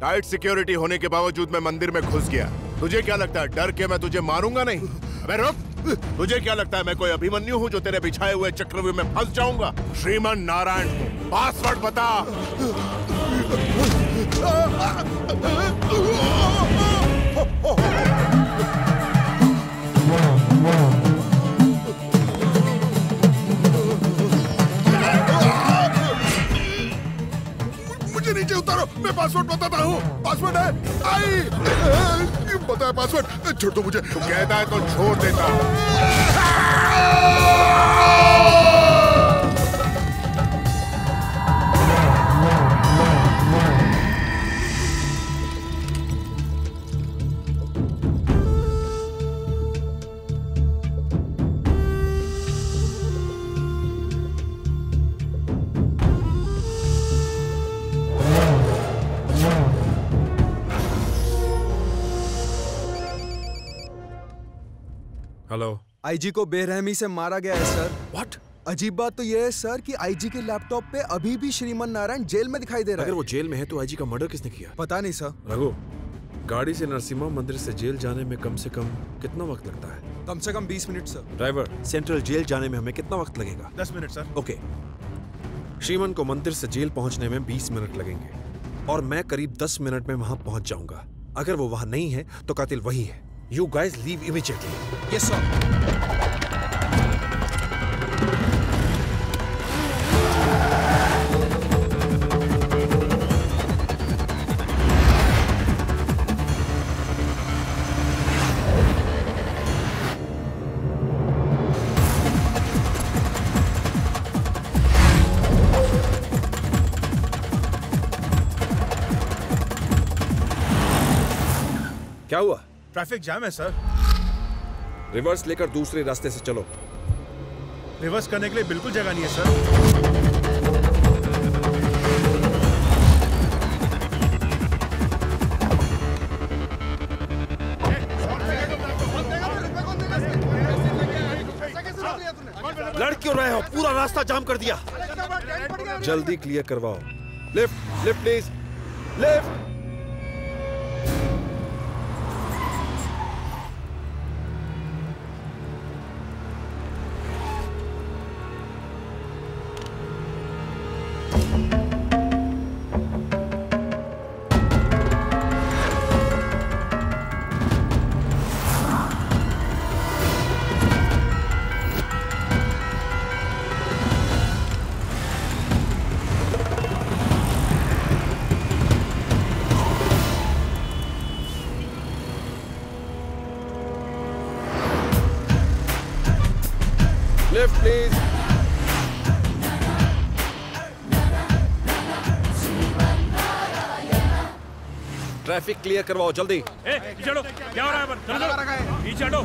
Tight security होने के बावजूद मैं मंदिर में घुस गया। तुझे क्या लगता है? डर के मैं तुझे मारूँगा नहीं? अबे रुक। तुझे क्या लगता है मैं कोई अभिमन्यु हूँ जो तेरे बिछाए हुए चक्रव्यूह में फंस जाऊँगा? श्रीमन नारायण पासवर्ड बता। मुझे पासवर्ड बताता हूँ। पासवर्ड है? आई। बताया पासवर्ड छोड़ दो मुझे। कहता है तो छोड़ देता। हेलो आईजी को बेरहमी से मारा गया है सर व्हाट अजीब बात तो यह है सर कि आईजी के लैपटॉप पे अभी भी श्रीमन नारायण जेल में दिखाई दे रहा है। अगर वो जेल में है तो आईजी का मर्डर किसने किया? पता नहीं सर रघु गाड़ी से नरसिम्हा मंदिर से जेल जाने में कम से कम कितना वक्त लगता है? कम से कम 20 minute sir driver central jail जाने में हमें कितना वक्त लगेगा? दस मिनट सर ओके श्रीमन को मंदिर से जेल पहुँचने में 20 मिनट लगेंगे। और मैं करीब 10 मिनट में वहाँ पहुँच जाऊँगा। अगर वो वहाँ नहीं है तो कातिल वही है। You guys leave immediately yes sir traffic jam है सर। रिवर्स लेकर दूसरे रास्ते से चलो। रिवर्स करने के लिए बिल्कुल जगह नहीं है सर। लड़ क्यों रहे हो पूरा रास्ता जाम कर दिया। जल्दी क्लियर करवाओ। Lift lift please lift lift traffic clear करवाओ जल्दी। ए, पीछे हटो। क्या हो रहा है चलो चलो। पीछे हटो।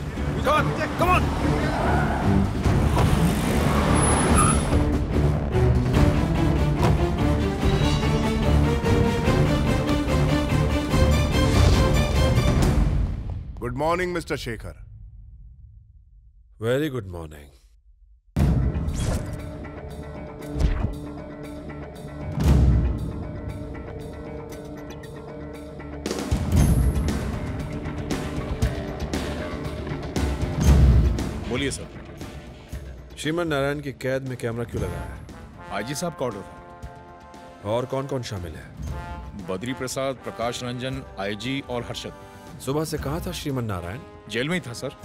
Come on good morning mister Shekhar very good morning बोलिए सर। श्रीमन नारायण की कैद में कैमरा क्यों लगाया है? आईजी साहब का ऑर्डर था। और कौन कौन शामिल है? बद्री प्रसाद प्रकाश रंजन आईजी और हर्षद। सुबह से कहा था श्रीमन नारायण? जेल में ही था सर।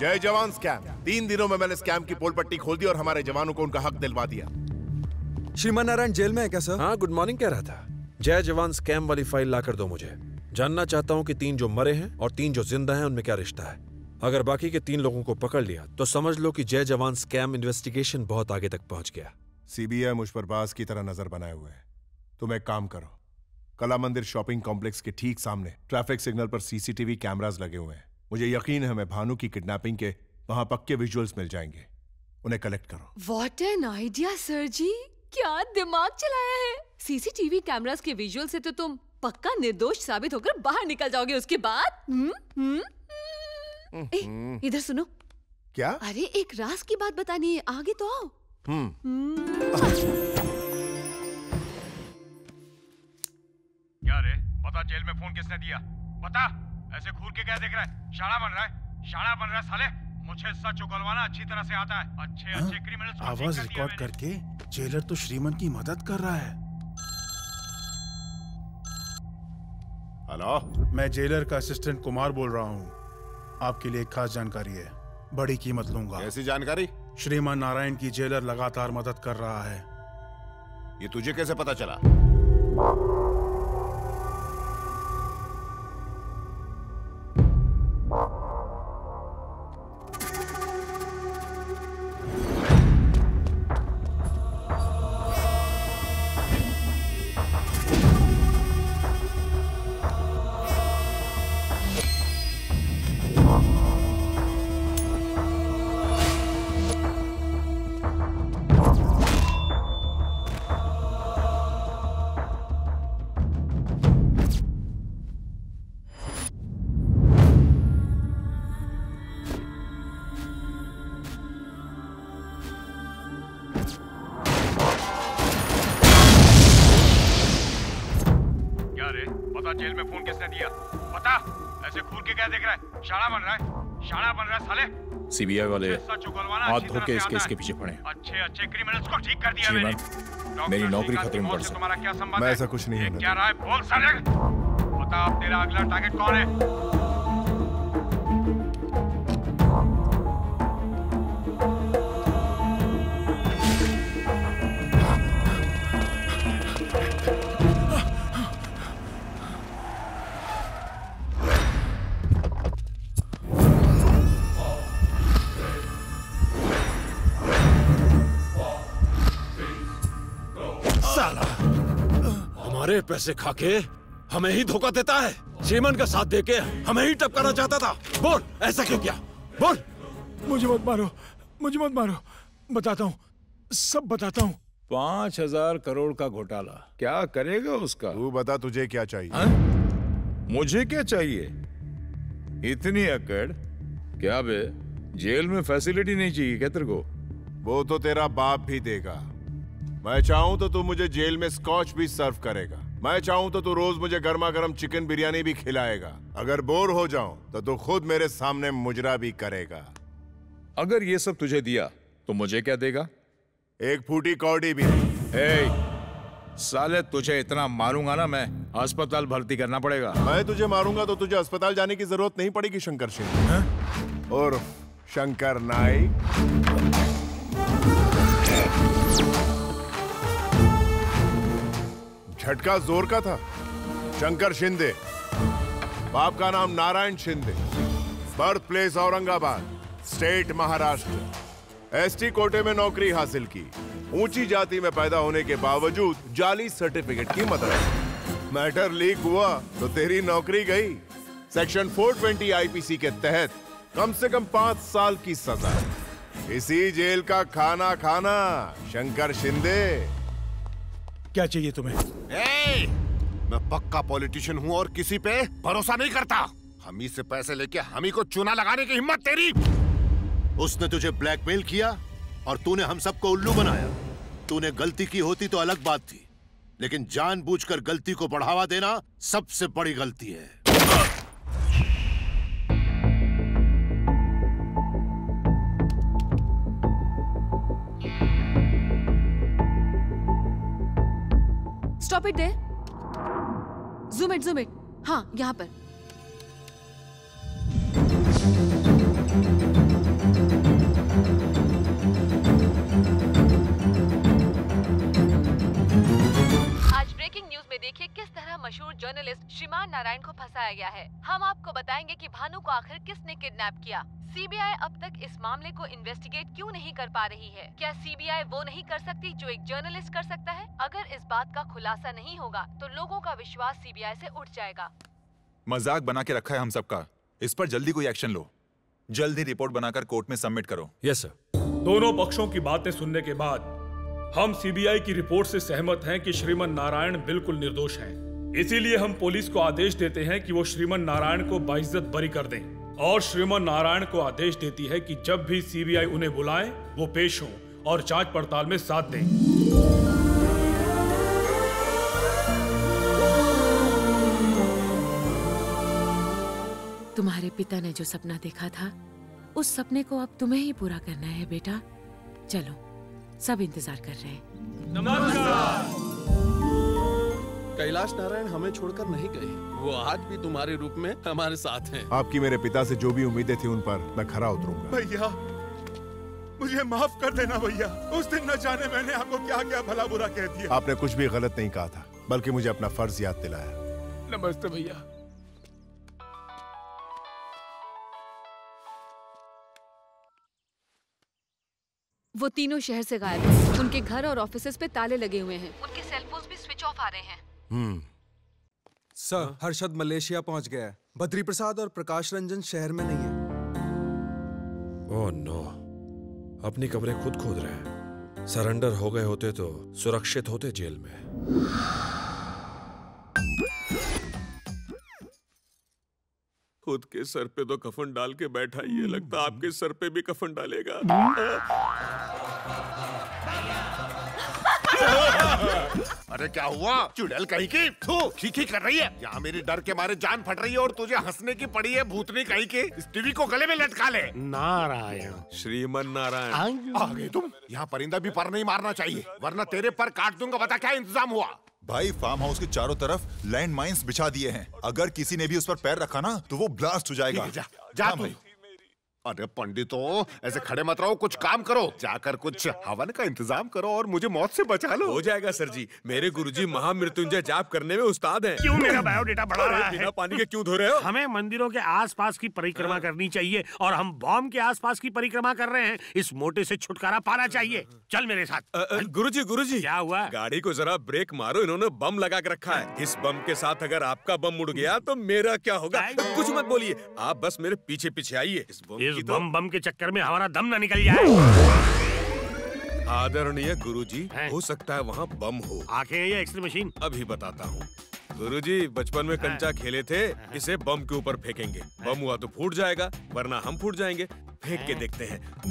जय जवान स्कैम। तीन दिनों में मैंने स्कैम की पोल पट्टी खोल दी और हमारे जवानों को उनका हक दिलवा दिया। श्रीमन नारायण जेल में है क्या सर? हाँ गुड मॉर्निंग कह रहा था। जय जवान स्कैम वाली फ़ाइल लाकर दो मुझे। जानना चाहता हूँ कि तीन जो मरे हैं और तीन जो ज़िंदा हैं उनमें क्या रिश्ता है? अगर बाकी के तीन लोगों को पकड़ लिया तो समझ लो कि जय जवान स्कैम इन्वेस्टिगेशन बहुत आगे तक पहुँच गया। सीबीआई मुझ पर बास की तरह नज़र बनाए हुए है। तुम एक काम करो। कला मंदिर शॉपिंग कॉम्प्लेक्स के ठीक सामने ट्रैफ़िक सिग्नल पर सीसीटीवी कैमराज लगे हुए हैं। मुझे यकीन है हमें भानु की किडनैपिंग के वहाँ पक्के विजुअल्स मिल जाएँगे। उन्हें कलेक्ट करो। What an idea sir ji क्या दिमाग चलाया है? सीसीटीवी कैमरास के विजुअल से तो तुम पक्का निर्दोष साबित होकर बाहर निकल जाओगे उसके बाद? हम्म, हम्म। हम्म। इधर सुनो। क्या? अरे एक रास की बात बतानी है। आगे तो आओ। क्या रे? बता जेल में फ़ोन किसने दिया? बता। ऐसे खूर के क्या देख रहा है? शाना बन रहा है। शाना बन रहा है साले। मुझे सच उगलवाना अच्छी तरह से आता है। अच्छे हा? अच्छे क्रिमिनल आवाज़ रिकॉर्ड करके जेलर तो श्रीमन की मदद कर रहा है। हेलो? मैं जेलर का असिस्टेंट कुमार बोल रहा हूँ। आपके लिए एक खास जानकारी है। बड़ी कीमत लूँगा। ऐसी जानकारी? श्रीमान नारायण की जेलर लगातार मदद कर रहा है। ये तुझे कैसे पता चला? जेल में फ़ोन किसने दिया? पता ऐसे घूर के क्या देख रहा है? शाणा बन रहा है। शाणा बन रहा है साले। सीबीआई वाले हाथ धो के इस केस के पीछे पड़े अच्छे अच्छे क्रिमिनल्स को ठीक कर दिया मैंने। मेरी नौकरी खतरे में पड़ सकती तुम्हारा क्या संबंध मैं है? ऐसा कुछ नहीं है क्या रहा है? बोल साले। पता अब तेरा अगला टारगेट कौन है? हमारे पैसे खाके हमें ही धोखा देता है। श्रीमन का साथ देके हमें ही टपकाना चाहता था। बोल ऐसा क्यों किया? बोल। मुझे मत मारो मुझे मत मारो। बताता हूँ सब बताता हूँ। पाँच हज़ार करोड़ का घोटाला। क्या करेगा उसका? तू बता तुझे क्या चाहिए। हाँ? मुझे क्या चाहिए? इतनी अकड़? क्या बे? जेल में फैसिलिटी नहीं चाहिए क्या तेरे को? वो तो तेरा बाप भी देगा। मैं चाहूँ तो तू मुझे जेल में स्कॉच भी सर्व करेगा। मैं चाहूँ तो तू रोज मुझे गर्मा गर्म चिकन बिरयानी भी खिलाएगा। अगर बोर हो जाऊँ तो तू खुद मेरे सामने मुजरा भी करेगा। अगर ये सब तुझे दिया तो मुझे क्या देगा? एक फूटी कौड़ी भी। ए, साले तुझे इतना मारूँगा ना मैं अस्पताल भर्ती करना पड़ेगा। मैं तुझे मारूँगा तो तुझे अस्पताल जाने की ज़रूरत नहीं पड़ेगी शंकर सिंह। और शंकर नाइक झटका ज़ोर का था। शंकर शिंदे। बाप का नाम Narayan Shinde. Birth place Aurangabad, state Maharashtra. ST कोटे में नौकरी हासिल की। ऊँची जाति में पैदा होने के बावजूद जाली सर्टिफिकेट की मदद। मैटर लीक हुआ तो तेरी नौकरी गई। सेक्शन 420 आईपीसी के तहत कम से कम पाँच साल की सजा। इसी जेल का खाना खाना, शंकर शिंदे। क्या चाहिए तुम्हें? ए, मैं पक्का पॉलिटिशियन हूँ और किसी पे भरोसा नहीं करता। हम ही से पैसे लेके हम ही को चुना लगाने की हिम्मत तेरी। उसने तुझे ब्लैकमेल किया और तूने हम सबको उल्लू बनाया। तूने गलती की होती तो अलग बात थी लेकिन जानबूझकर गलती को बढ़ावा देना सबसे बड़ी गलती है। Stop it then zoom it zoom it हाँ यहाँ पर. आज ब्रेकिंग न्यूज़ में देखिए किस तरह मशहूर जर्नलिस्ट श्रीमान नारायण को फंसाया गया है। हम आपको बताएँगे कि भानु को आखिर किसने किडनैप किया। सीबीआई अब तक इस मामले को इन्वेस्टिगेट क्यों नहीं कर पा रही है? क्या सीबीआई वो नहीं कर सकती जो एक जर्नलिस्ट कर सकता है? अगर इस बात का खुलासा नहीं होगा तो लोगों का विश्वास सीबीआई से उठ जाएगा। मज़ाक बना के रखा है हम सबका। इस पर जल्दी कोई एक्शन लो। जल्दी रिपोर्ट बनाकर कोर्ट में सबमिट करो। यस सर दोनों पक्षों की बातें सुनने के बाद हम सीबीआई की रिपोर्ट से सहमत हैं कि श्रीमन नारायण बिल्कुल निर्दोष हैं। इसीलिए हम पुलिस को आदेश देते हैं कि वो श्रीमन नारायण को बाइज्जत बरी कर दें। और श्रीमन नारायण को आदेश देती है कि जब भी सीबीआई उन्हें बुलाए वो पेश हो और जाँच पड़ताल में साथ दें। तुम्हारे पिता ने जो सपना देखा था उस सपने को अब तुम्हें ही पूरा करना है बेटा। चलो सब इंतज़ार कर रहे हैं। कैलाश नारायण हमें छोड़कर नहीं गए वो आज भी तुम्हारे रूप में हमारे साथ हैं। आपकी मेरे पिता से जो भी उम्मीदें थी उन पर मैं खरा उतरूँगा। भैया मुझे माफ़ कर देना भैया। उस दिन न जाने मैंने आपको क्या क्या भला बुरा कह दिया। आपने कुछ भी गलत नहीं कहा था बल्कि मुझे अपना फ़र्ज़ याद दिलाया। नमस्ते भैया। वो तीनों शहर से गायब हैं। उनके घर और ऑफिसेज पे ताले लगे हुए हैं। उनके सेल फोन्स भी स्विच ऑफ़ आ रहे हैं। हम्म। सर हर्षद मलेशिया पहुँच गया है। बद्री प्रसाद और प्रकाश रंजन शहर में नहीं है। Oh no. अपनी कमरे खुद खोद रहे हैं। सरेंडर हो गए होते तो सुरक्षित होते जेल में। खुद के सर पे तो कफन डाल के बैठा ये लगता आपके सर पे भी कफन डालेगा। अरे क्या हुआ? चुड़ैल कहीं की? थू खीखी कर रही है। यहाँ मेरी डर के मारे जान फट रही है और तुझे हंसने की पड़ी है भूतनी कहीं की? इस टीवी को गले में लटका ले। नारायण। श्रीमन नारायण। आ गए तुम। यहाँ परिंदा भी पर नहीं मारना चाहिए वरना तेरे पर काट दूँगा बता क्या इंतज़ाम हुआ? भाई फार्म हाउस के चारों तरफ़ लैंड माइंस बिछा दिए हैं। अगर किसी ने भी उस पर पैर रखा ना तो वो ब्लास्ट हो जाएगा। है, जा जा हाँ तू। अरे पंडितों ऐसे खड़े मत रहो कुछ काम करो। जाकर कुछ हवन का इंतज़ाम करो और मुझे मौत से बचा लो। हो जाएगा सर जी। मेरे गुरुजी महामृत्युंजय जाप करने में उस्ताद हैं। क्यों मेरा बायोडेटा बढ़ा रहा है? बिना पानी के क्यों धो रहे हो? हमें मंदिरों के आसपास की परिक्रमा करनी चाहिए और हम बॉम्ब के आसपास की परिक्रमा कर रहे हैं। इस मोटे से छुटकारा पाना चाहिए। चल मेरे साथ। गुरु जी गुरु जी क्या हुआ? गाड़ी को जरा ब्रेक मारो इन्होंने बम लगा के रखा है। इस बम के साथ अगर आपका बम उड़ गया तो मेरा क्या होगा? कुछ मत बोलिए। आप बस मेरे पीछे पीछे आइए इस बम तो बम बम के चक्कर में हमारा दम न निकल जाए। आदरणीय गुरुजी हो। सकता है वहाँ बम हो। आँखें या एक्सरे मशीन अभी बताता हूँ। गुरुजी बचपन में कंचा खेले थे इसे बम के ऊपर फेंकेंगे। बम हुआ तो फूट जाएगा वरना हम फूट जाएँगे। फेंक के देखते हैं।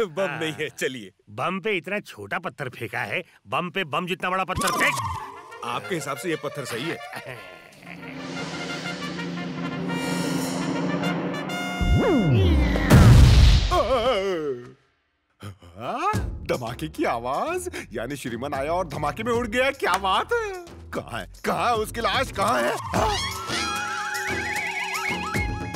बम नहीं है। चलिए। बम पे इतना छोटा पत्थर फेंका है बम पे बम जितना बड़ा पत्थर फेंक। आपके हिसाब से ये पत्थर सही है। धमाके की आवाज़? यानी श्रीमन आया और धमाके में उड़ गया, क्या बात है? कहाँ है? कहाँ है उसकी लाश? कहा है?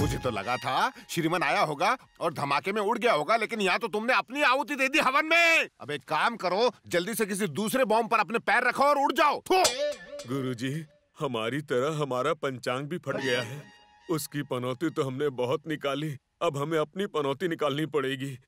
मुझे तो लगा था श्रीमन आया होगा और धमाके में उड़ गया होगा, लेकिन यहाँ तो तुमने अपनी आहुति दे दी हवन में। अब एक काम करो, जल्दी से किसी दूसरे बॉम्ब पर अपने पैर रखो और उड़ जाओ। गुरुजी, हमारी तरह हमारा पंचांग भी फट गया है। उसकी पनौती तो हमने बहुत निकाली। अब हमें अपनी पनौती निकालनी पड़ेगी।